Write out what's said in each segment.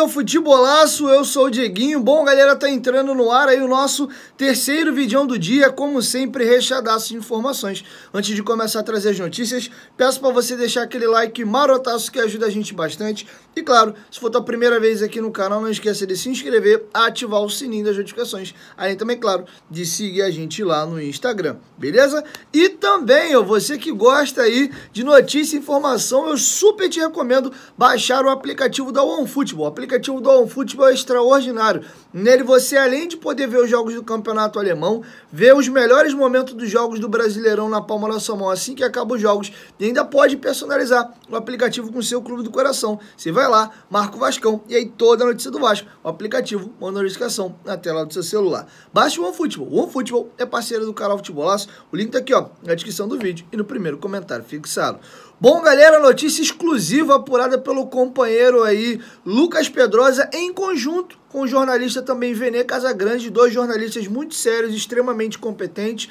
bem-vindo ao Futebolaço, eu sou o Dieguinho. Bom, galera, tá entrando no ar aí o nosso terceiro vídeo do dia, como sempre, recheadaço de informações. Antes de começar a trazer as notícias, peço para você deixar aquele like marotaço que ajuda a gente bastante. E claro, se for tua primeira vez aqui no canal, não esqueça de se inscrever, ativar o sininho das notificações. Além também, claro, de seguir a gente lá no Instagram, beleza? E também, ó, você que gosta aí de notícia e informação, eu super te recomendo baixar o aplicativo da OneFootball. O aplicativo da OneFootball é extraordinário. Nele você, além de poder ver os jogos do campeonato alemão, ver os melhores momentos dos jogos do Brasileirão na palma da sua mão assim que acabam os jogos, e ainda pode personalizar o aplicativo com o seu clube do coração. Você vai lá, marca o Vascão e aí toda a notícia do Vasco. O aplicativo manda notificação na tela do seu celular. Baixe o OneFootball. O OneFootball é parceiro do canal Futebolaço. O link tá aqui ó, na descrição do vídeo e no primeiro comentário fixado. Bom, galera, notícia exclusiva apurada pelo companheiro aí, Lucas Pedrosa, em conjunto com o jornalista também Vene Casagrande, dois jornalistas muito sérios, extremamente competentes.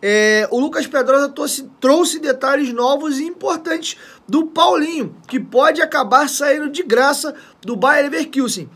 É, o Lucas Pedrosa trouxe, trouxe detalhes novos e importantes do Paulinho, que pode acabar saindo de graça do Bayer Leverkusen.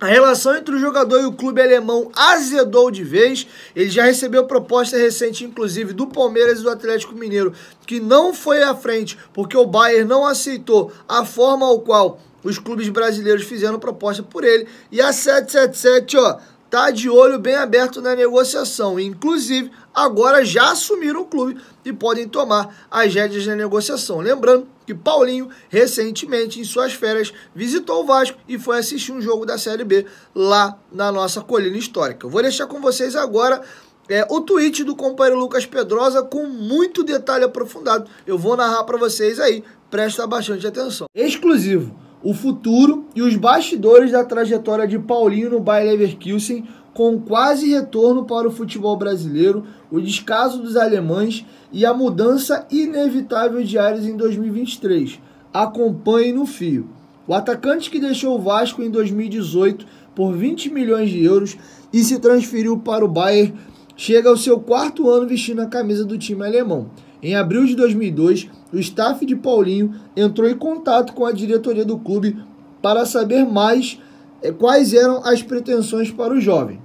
A relação entre o jogador e o clube alemão azedou de vez. Ele já recebeu proposta recente, inclusive, do Palmeiras e do Atlético Mineiro, que não foi à frente, porque o Bayern não aceitou a forma ao qual os clubes brasileiros fizeram proposta por ele. E a 777, ó, tá de olho bem aberto na negociação. Inclusive, agora já assumiram o clube e podem tomar as rédeas da negociação. Lembrando que Paulinho, recentemente, em suas férias, visitou o Vasco e foi assistir um jogo da Série B lá na nossa colina histórica. Eu vou deixar com vocês agora é, o tweet do companheiro Lucas Pedrosa com muito detalhe aprofundado. Eu vou narrar para vocês aí, presta bastante atenção. Exclusivo o futuro e os bastidores da trajetória de Paulinho no Bayer Leverkusen com quase retorno para o futebol brasileiro, o descaso dos alemães e a mudança inevitável de áreas em 2023. Acompanhe no fio. O atacante que deixou o Vasco em 2018 por 20 milhões de euros e se transferiu para o Bayern chega ao seu quarto ano vestindo a camisa do time alemão. Em abril de 2002, o staff de Paulinho entrou em contato com a diretoria do clube para saber mais eh, quais eram as pretensões para o jovem.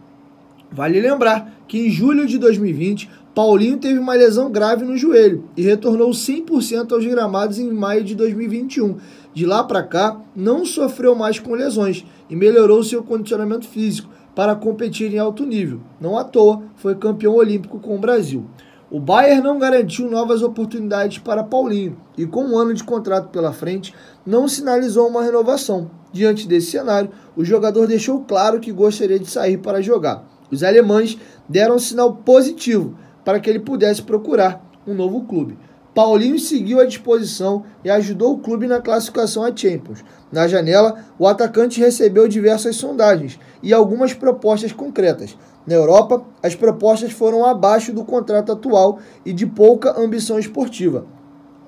Vale lembrar que em julho de 2020, Paulinho teve uma lesão grave no joelho e retornou 100% aos gramados em maio de 2021. De lá para cá, não sofreu mais com lesões e melhorou seu condicionamento físico para competir em alto nível. Não à toa, foi campeão olímpico com o Brasil. O Bayern não garantiu novas oportunidades para Paulinho e, com um ano de contrato pela frente, não sinalizou uma renovação. Diante desse cenário, o jogador deixou claro que gostaria de sair para jogar. Os alemães deram um sinal positivo para que ele pudesse procurar um novo clube. Paulinho seguiu à disposição e ajudou o clube na classificação à Champions. Na janela, o atacante recebeu diversas sondagens e algumas propostas concretas. Na Europa, as propostas foram abaixo do contrato atual e de pouca ambição esportiva.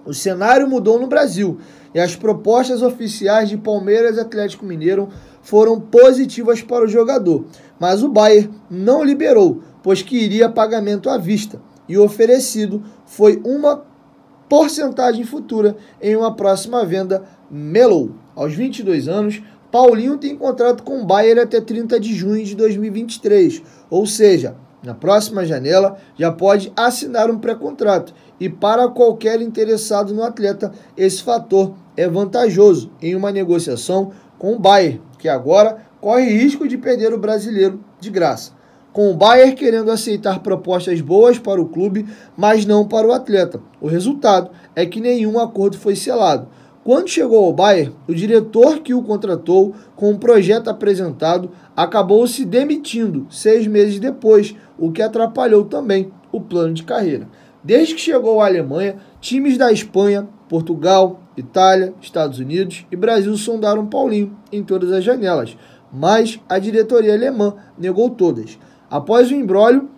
O cenário mudou no Brasil e as propostas oficiais de Palmeiras e Atlético Mineiro foram positivas para o jogador, mas o Bayern não liberou, pois queria pagamento à vista e oferecido foi uma porcentagem futura em uma próxima venda Melou. Aos 22 anos, Paulinho tem contrato com o Bayern até 30 de junho de 2023, ou seja, na próxima janela já pode assinar um pré-contrato. E para qualquer interessado no atleta, esse fator é vantajoso em uma negociação com o Bayern, que agora corre risco de perder o brasileiro de graça com o Bayern querendo aceitar propostas boas para o clube, mas não para o atleta. O resultado é que nenhum acordo foi selado. Quando chegou ao Bayern, o diretor que o contratou, com o projeto apresentado, acabou se demitindo seis meses depois, o que atrapalhou também o plano de carreira. Desde que chegou à Alemanha, times da Espanha, Portugal, Itália, Estados Unidos e Brasil sondaram Paulinho em todas as janelas, mas a diretoria alemã negou todas. Após o embrólio,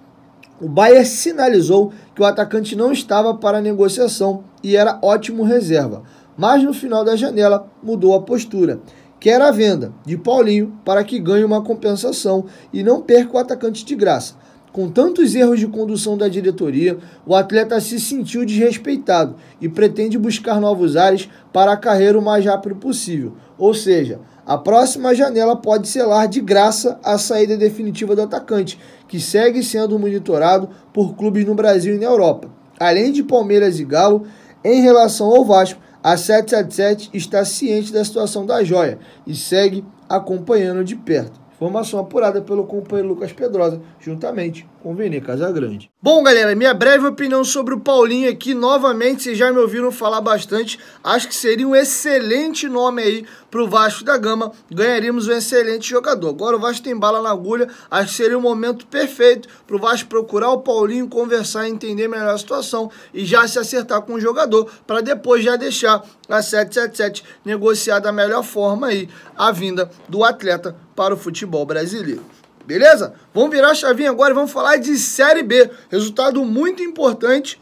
o Bayern sinalizou que o atacante não estava para negociação e era ótimo reserva, mas no final da janela mudou a postura. Quer a venda de Paulinho para que ganhe uma compensação e não perca o atacante de graça. Com tantos erros de condução da diretoria, o atleta se sentiu desrespeitado e pretende buscar novos ares para a carreira o mais rápido possível. Ou seja, A próxima janela pode selar de graça a saída definitiva do atacante, que segue sendo monitorado por clubes no Brasil e na Europa. Além de Palmeiras e Galo, em relação ao Vasco, a 777 está ciente da situação da joia e segue acompanhando de perto. Informação apurada pelo companheiro Lucas Pedrosa, juntamente com Vene Casagrande. Bom, galera, minha breve opinião sobre o Paulinho aqui, novamente, vocês já me ouviram falar bastante. Acho que seria um excelente nome aí pro Vasco da Gama. Ganharíamos um excelente jogador. Agora o Vasco tem bala na agulha. Acho que seria o um momento perfeito pro Vasco procurar o Paulinho, conversar, entender melhor a situação e já se acertar com o jogador para depois já deixar a 777 negociar da melhor forma aí a vinda do atleta para o futebol brasileiro. Beleza? Vamos virar a chavinha agora e vamos falar de Série B. Resultado muito importante.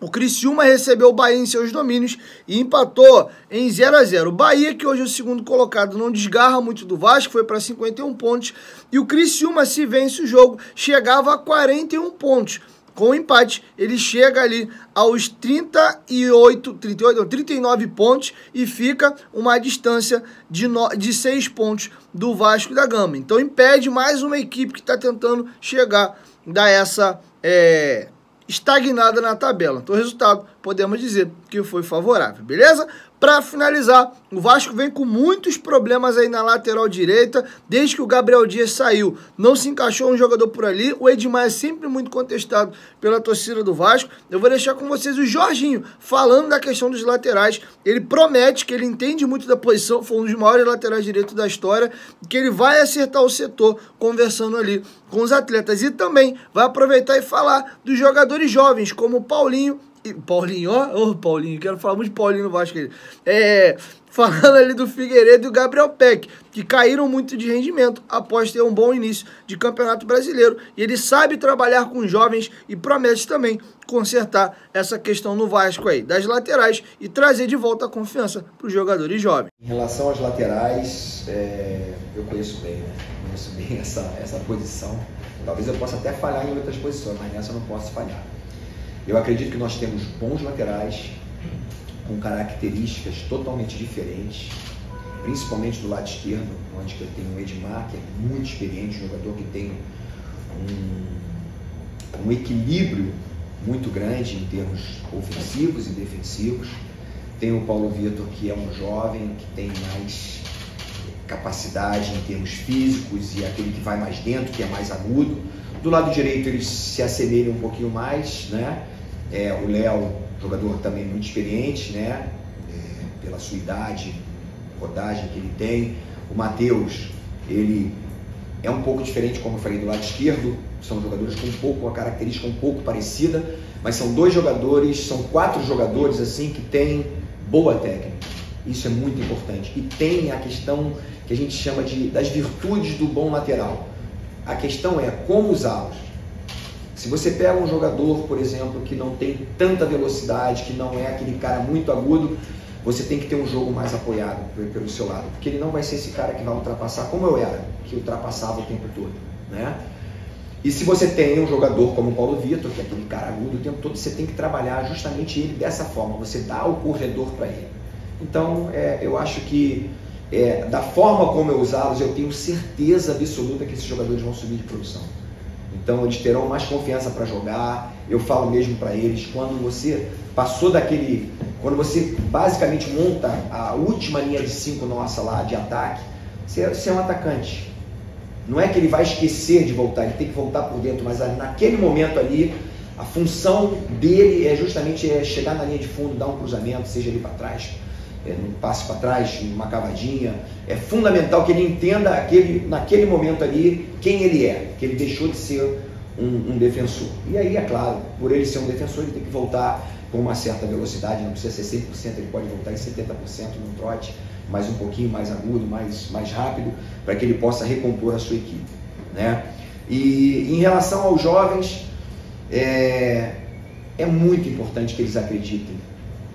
O Criciúma recebeu o Bahia em seus domínios e empatou em 0 a 0 O Bahia, que hoje é o segundo colocado, não desgarra muito do Vasco, foi para 51 pontos. E o Criciúma, se vence o jogo, chegava a 41 pontos. Com o empate, ele chega ali aos 38, 38, não, 39 pontos e fica uma distância de, no, de 6 pontos do Vasco da Gama. Então impede mais uma equipe que está tentando chegar, dar essa é, estagnada na tabela. Então o resultado, podemos dizer que foi favorável, beleza? Para finalizar, o Vasco vem com muitos problemas aí na lateral direita, desde que o Gabriel Dias saiu, não se encaixou um jogador por ali. O Edmar é sempre muito contestado pela torcida do Vasco. Eu vou deixar com vocês o Jorginho falando da questão dos laterais. Ele promete que ele entende muito da posição, foi um dos maiores laterais direitos da história, que ele vai acertar o setor conversando ali com os atletas e também vai aproveitar e falar dos jogadores jovens como o Paulinho Paulinho, ó, ô Paulinho, quero falar muito de Paulinho no Vasco. É, falando ali do Figueiredo e do Gabriel Peck, que caíram muito de rendimento após ter um bom início de campeonato brasileiro. E ele sabe trabalhar com jovens e promete também consertar essa questão no Vasco aí, das laterais, e trazer de volta a confiança para os jogadores jovens. Em relação às laterais, é, eu conheço bem, né? Conheço bem essa, essa posição. Talvez eu possa até falhar em outras posições, mas nessa eu não posso falhar. Eu acredito que nós temos bons laterais com características totalmente diferentes, principalmente do lado esquerdo, onde eu tenho o Edmar, que é muito experiente, um jogador que tem um, um equilíbrio muito grande em termos ofensivos e defensivos. Tem o Paulo Vitor, que é um jovem, que tem mais capacidade em termos físicos e é aquele que vai mais dentro, que é mais agudo. Do lado direito eles se assemelham um pouquinho mais, né? É, o Léo, jogador também muito experiente, né? É, pela sua idade, rodagem que ele tem. O Matheus, ele é um pouco diferente, como eu falei, do lado esquerdo. São jogadores com um pouco, uma característica um pouco parecida, mas são dois jogadores, são quatro jogadores assim que têm boa técnica. Isso é muito importante. E tem a questão que a gente chama de das virtudes do bom lateral. A questão é como usá-los. Se você pega um jogador, por exemplo, que não tem tanta velocidade, que não é aquele cara muito agudo, você tem que ter um jogo mais apoiado pelo seu lado, porque ele não vai ser esse cara que vai ultrapassar como eu era, que ultrapassava o tempo todo, né? E se você tem um jogador como o Paulo Vitor, que é aquele cara agudo o tempo todo, você tem que trabalhar justamente ele dessa forma, você dá o corredor para ele. Então, é, eu acho que é, da forma como eu usá-los, eu tenho certeza absoluta que esses jogadores vão subir de produção. Então eles terão mais confiança para jogar. Eu falo mesmo para eles, quando você passou daquele. Quando você basicamente monta a última linha de cinco nossa lá de ataque, você, você é um atacante. Não é que ele vai esquecer de voltar, ele tem que voltar por dentro, mas naquele momento ali, a função dele é justamente é chegar na linha de fundo, dar um cruzamento, seja ele para trás, é, um passe para trás, uma cavadinha. É fundamental que ele entenda aquele, naquele momento ali quem ele é, que ele deixou de ser um, um, defensor. E aí, é claro, por ele ser um defensor, ele tem que voltar com uma certa velocidade, não precisa ser 100%, ele pode voltar em 70% no trote, mais um pouquinho mais agudo, mais, mais rápido, para que ele possa recompor a sua equipe. Né? E em relação aos jovens, é, é muito importante que eles acreditem.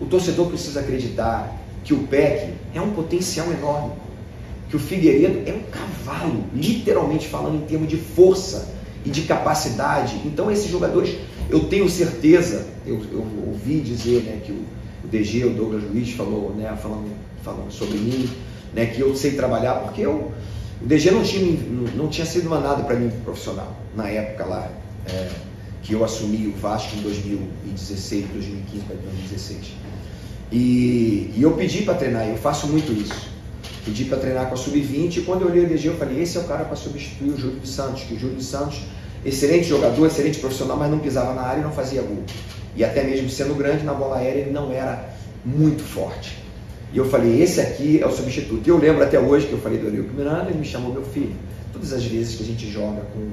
O torcedor precisa acreditar que o PEC é um potencial enorme, que o Figueiredo é um cavalo, literalmente falando em termos de força e de capacidade. Então esses jogadores, eu tenho certeza, eu, eu ouvi dizer né, que o, o DG, o Douglas Luiz falou, né, falando, falando sobre mim, né, que eu sei trabalhar, porque eu, o DG não tinha, não tinha sido mandado para mim profissional na época lá, é, que eu assumi o Vasco em 2016, 2015 para 2016. E, e eu pedi para treinar, eu faço muito isso. Pedi para treinar com a Sub-20 e quando eu olhei o DG eu falei, esse é o cara para substituir o Júlio de Santos, que o Júlio de Santos, excelente jogador, excelente profissional, mas não pisava na área e não fazia gol. E até mesmo sendo grande na bola aérea, ele não era muito forte. E eu falei, esse aqui é o substituto. E eu lembro até hoje que eu falei do Eurico Miranda, ele me chamou meu filho. Todas as vezes que a gente joga com.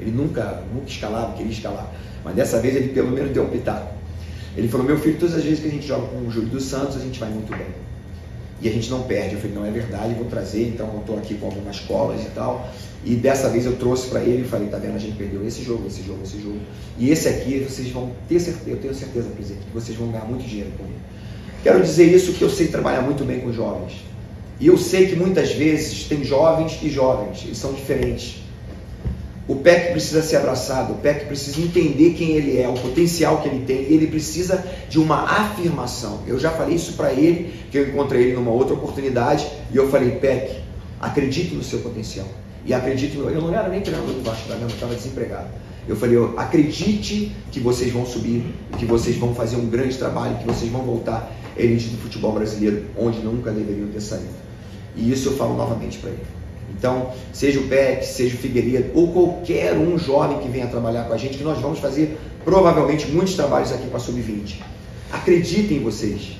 Ele nunca, nunca escalava, queria escalar. Mas dessa vez ele pelo menos deu um pitaco. Ele falou, meu filho, todas as vezes que a gente joga com o Júlio dos Santos, a gente vai muito bem. E a gente não perde. Eu falei, não é verdade, vou trazer. Então eu estou aqui com algumas colas e tal. E dessa vez eu trouxe para ele e falei, tá vendo, a gente perdeu esse jogo, esse jogo, esse jogo. E esse aqui vocês vão ter certeza, eu tenho certeza, por exemplo, que vocês vão ganhar muito dinheiro com ele. Quero dizer isso que eu sei trabalhar muito bem com jovens. E eu sei que muitas vezes tem jovens e jovens, eles são diferentes. O PEC precisa ser abraçado, o PEC precisa entender quem ele é, o potencial que ele tem, ele precisa de uma afirmação. Eu já falei isso para ele, que eu encontrei ele numa outra oportunidade, e eu falei, PEC, acredite no seu potencial. E acredite no. Eu não era nem treinador do Vasco da Gama, eu estava desempregado. Eu falei, acredite que vocês vão subir, que vocês vão fazer um grande trabalho, que vocês vão voltar elite do futebol brasileiro, onde nunca deveriam ter saído. E isso eu falo novamente para ele. Então, seja o PEC, seja o Figueiredo, ou qualquer um jovem que venha trabalhar com a gente, que nós vamos fazer provavelmente muitos trabalhos aqui para a Sub-20. Acreditem em vocês.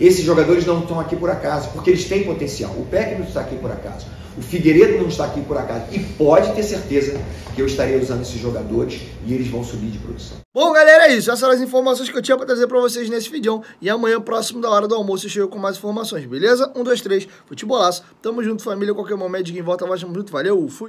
Esses jogadores não estão aqui por acaso, porque eles têm potencial. O PEC não está aqui por acaso. O Figueiredo não está aqui por acaso. E pode ter certeza que eu estarei usando esses jogadores e eles vão subir de produção. Bom, galera, é isso. Essas são as informações que eu tinha para trazer para vocês nesse vídeo. E amanhã, próximo da hora do almoço, eu chego com mais informações, beleza? Um, dois, três, futebolaço. Tamo junto, família. Qualquer momento, de volta, tamo junto. Valeu, fui.